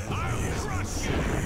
I'll crush you!